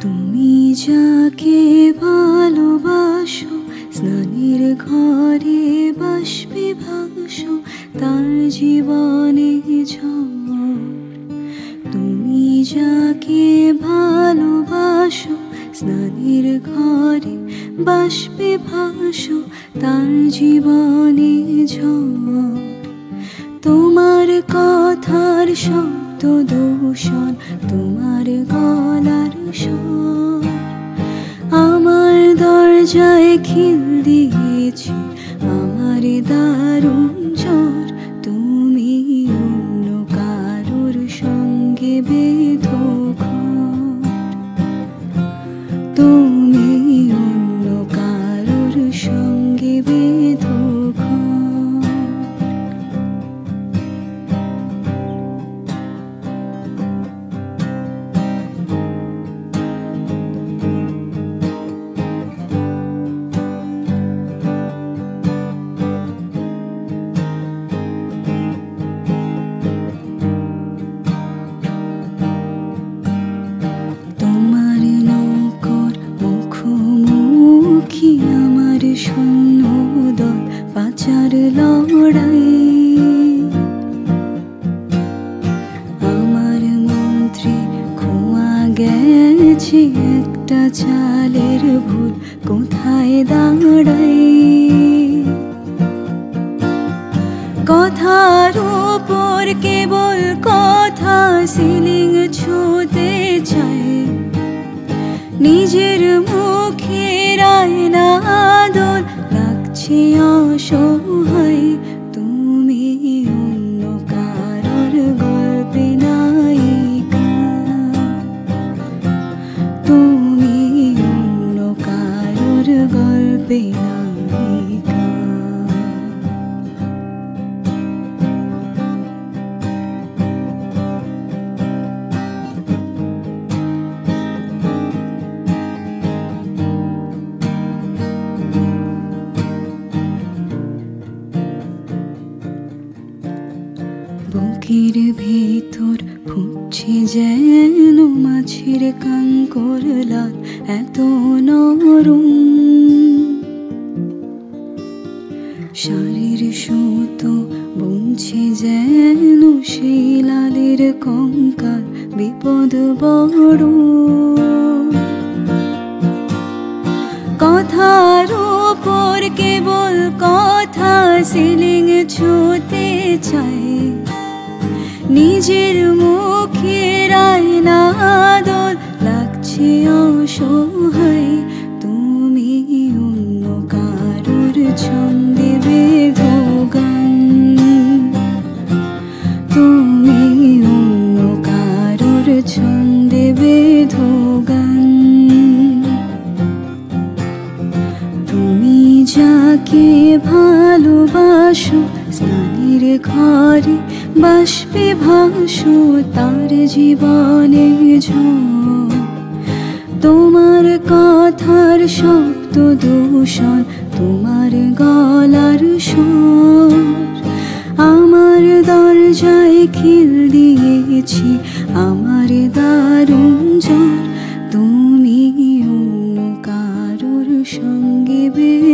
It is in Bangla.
তুমি যাকে ভালোবাসো, স্নানের ঘরে বাসবে ভাসো, তার জীবনে ঝড়। তুমি যাকে ভালোবাসো, স্নানের ঘরে বাসবে ভাসো, তার জীবনে ঝড়। তোমার কথার শব্দ দূষণ তোমার গলার আমার দরজায় খিল দিয়েছি আমার দারুণ পাচার লড়াই। আমার মন্ত্রী খোয়া গেছে একটা চালের ভুল, কোথায় দাঁড়াই? কথার উপর কেবল কথা, সিলিং ছুতে চায়। নিজের মুখের আয়না আদর লাগছে অসহায় তুমি অন্য কারোর গল্পে তুমি অন্য কারোর গল্পে বুকের ভেতর ফুটছে যেন মাছের কাঙ্কর লাল, এত নরম। শাড়ির সুতো বুনছে যেন সেই লালের কঙ্কাল, বিপদ বড়। কথার উপর কেবল কথা, সিলিং ছুতে চায় নিজের মুখের আয়না দল লাগছে অসহায়। তুমি অন্য কারোর ছন্দে বেধো গান তুমি অন্য কারোর ছন্দে বেধো গান তুমি যাকে ভালোবাসো স্নানের ঘরে বাসবে ভাসো তার জীবনে তোমার কথার শব্দ দূষণ, তোমার গলার স্বর আমার দরজায় খিল দিয়েছি, আমার দারুণ জ্বর। তুমি অন্য কারোর সঙ্গে বেঁধো